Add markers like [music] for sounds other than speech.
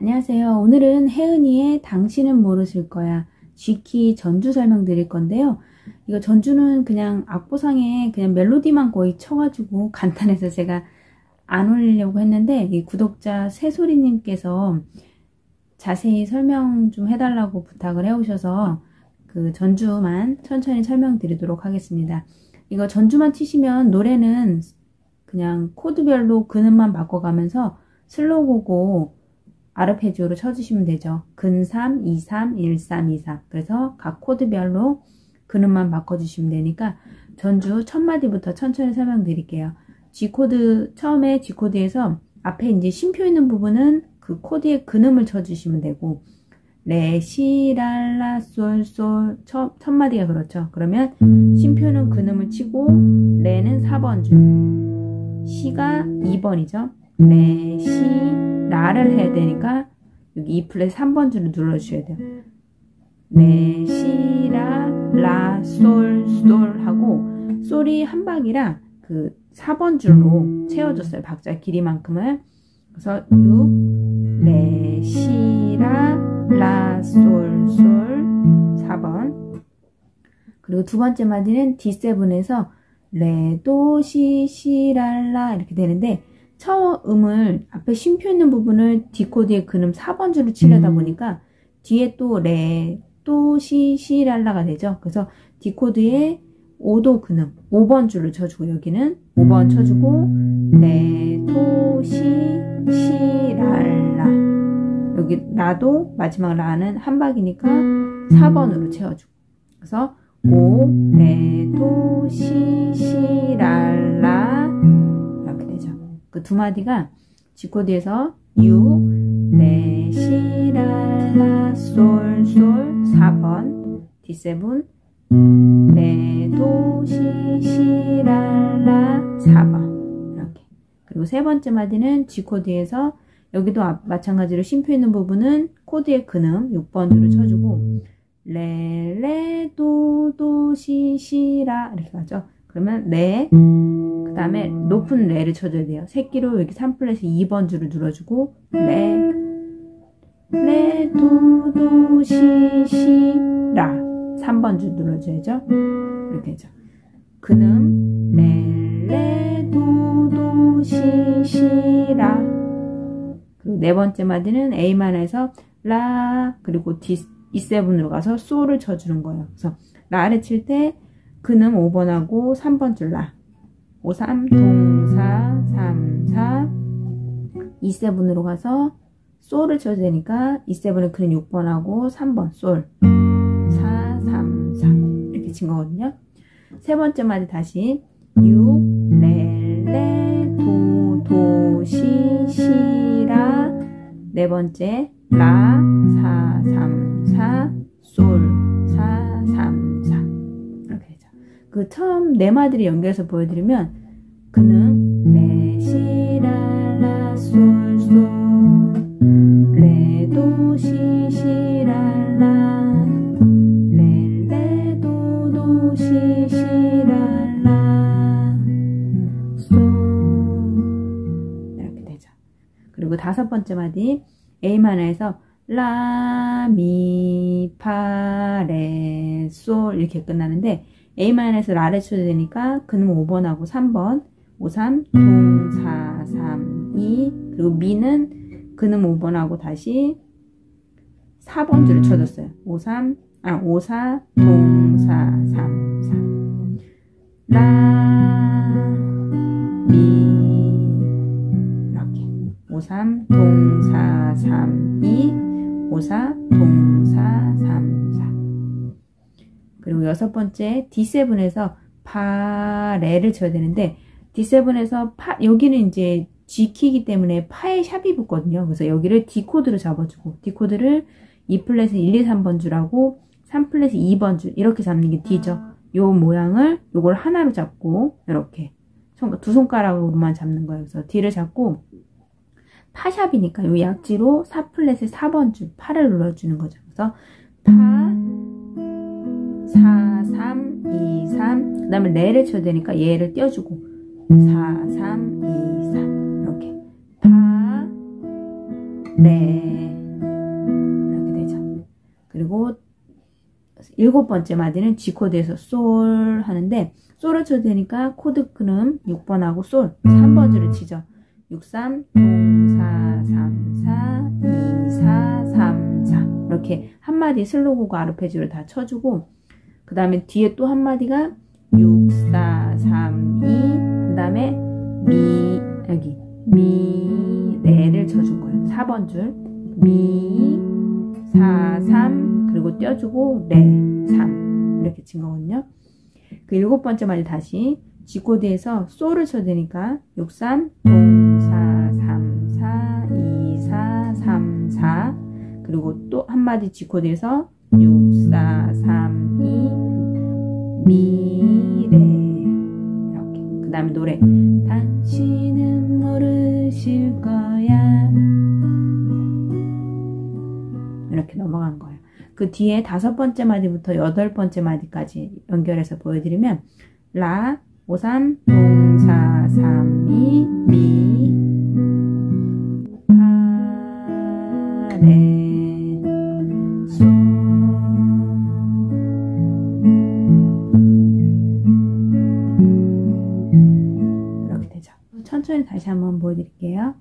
안녕하세요. 오늘은 혜은이의 당신은 모르실 거야. G키 전주 설명 드릴 건데요. 이거 전주는 그냥 악보상에 그냥 멜로디만 거의 쳐가지고 [laughs] 간단해서 제가 안 올리려고 했는데 이 구독자 새소리님께서 자세히 설명 좀 해달라고 부탁을 해오셔서 그 전주만 천천히 설명드리도록 하겠습니다. 이거 전주만 치시면 노래는 그냥 코드별로 근음만 바꿔가면서 slow go 아르페지오로 쳐주시면 되죠. 근 3, 2, 3, 1, 3, 2, 3 그래서 각 코드별로 근음만 바꿔주시면 되니까 전주 첫 마디부터 천천히 설명드릴게요. G코드 처음에 G코드에서 앞에 이제 쉼표 있는 부분은 그 코드의 근음을 쳐주시면 되고 레, 시, 랄, 라, 솔, 솔 첫, 첫 마디가 그렇죠. 그러면 쉼표는 근음을 치고 레는 4번 줄 시가 2번이죠. 레, 시, 라를 해야 되니까 여기 2플랫 3번 줄을 눌러주셔야 돼요. 레, 시, 라, 라, 솔, 솔 하고 솔이 한 박이라 그 4번 줄로 채워줬어요. 박자 길이만큼을. 그래서 6, 레, 시, 라, 라, 솔, 솔 4번 그리고 두 번째 마디는 D7에서 레, 도, 시, 시, 랄, 라 이렇게 되는데 처음을 앞에 쉼표 있는 부분을 D코드의 근음 4번 줄을 치려다 보니까 뒤에 또 레, 또 시, 시, 랄라가 되죠. 그래서 D코드의 5도 근음 5번 줄을 쳐주고 여기는 5번 쳐주고 레, 도, 시, 시, 랄라 여기 라도 마지막 라는 한 박이니까 4번으로 채워주고 그래서 5, 레, 도, 시, 시, 랄라. 그 두 마디가 G코드에서 6, 레, 시, 랄라, 솔, 솔 4번 D7 레, 도, 시, 시, 랄라 4번 이렇게 그리고 세 번째 마디는 G코드에서 여기도 마찬가지로 쉼표 있는 부분은 코드의 근음 6번 줄을 쳐주고 레, 레, 도, 도, 시, 시, 라 이렇게 가죠. 그러면 레, 그 다음에 높은 레를 쳐줘야 돼요. 새끼로 여기 3플랫에 2번 줄을 눌러주고 레, 레, 도, 도, 시, 시, 라 3번 줄 눌러줘야죠. 이렇게 되죠. 근음 레, 레, 도, 도, 시, 시, 라 그리고 네 번째 마디는 A만에서 라 그리고 D, E7으로 가서 솔을 쳐주는 거예요. 그래서 라를 칠때 근음 5번하고 3번 줄 라. 5, 3, 동사, 3, 4, E7으로 가서 솔을 쳐야 되니까 E7은 근음 6번하고 3번 솔. 4, 3, 4 이렇게 친 거거든요. 세 번째 마디 다시 6, 레, 레, 도, 도, 시, 시, 라. 네 번째 라, 4, 3, 4, 솔, 그 처음 네 마디를 연결해서 보여드리면 근음 레, 시, 라, 라, 솔, 솔 레, 도, 시, 시, 라, 라 레, 레, 도, 도, 시, 시, 라, 라 솔 이렇게 되죠. 그리고 다섯 번째 마디 A만에서 라, 미, 파, 레, 솔 이렇게 끝나는데 A만에서 라를 쳐야 되니까 그는 5번하고 3번. 5, 3, 동, 4, 3, 2 그리고 미는 그는 5번하고 다시 4번 줄을 쳐줬어요. 5, 3, 아, 5, 4, 동, 4, 3, 4 라, 미 이렇게. 5, 3, 동, 4, 3, 2 5, 4, 동, 4, 3, 4 그리고 여섯 번째 D7에서 파, 레를 쳐야 되는데 D7에서 파, 여기는 이제 G키이기 때문에 파에 샵이 붙거든요. 그래서 여기를 D코드로 잡아주고 D코드를 2플랫에 1, 2, 3번 줄하고 3플랫에 2번 줄 이렇게 잡는 게 D죠. 요 모양을 요걸 하나로 잡고 이렇게 두 손가락으로만 잡는 거예요. 그래서 D를 잡고 파샵이니까 요 약지로 4플랫에 4번 줄 파를 눌러주는 거죠. 그래서 파 4, 3, 2, 3. 그 다음에 레를 쳐야 되니까 얘를 띄워주고 4, 3, 2, 3. 이렇게. 파, 레 이렇게 되죠. 그리고 일곱 번째 마디는 G 코드에서 솔 하는데 솔을 쳐도 되니까 코드 근음 6번하고 솔 3번줄을 치죠. 6, 3, 0, 4, 3, 4, 2, 4, 3, 4 이렇게 한마디 slow go 아르페지오를 다 쳐주고 그 다음에 뒤에 또 한마디가 6, 4, 3, 2, 그 다음에 미, 여기, 미, 레를 쳐준 거예요. 4번 줄. 미, 4, 3, 그리고 떼어주고, 레, 3. 이렇게 친 거거든요. 그 일곱 번째 말이 다시 G코드에서 솔을 쳐야 되니까 6, 3, 0, 4, 3, 4, 2, 4, 3, 4 그리고 또 한마디 G코드에서 6, 4, 3, 다음에 노래. 당신은 모르실 거야. 이렇게 넘어간 거예요. 그 뒤에 다섯 번째 마디부터 여덟 번째 마디까지 연결해서 보여드리면 라, 5, 3, 0, 4, 3, 2, 미, 파, 레, 한번 보여드릴게요.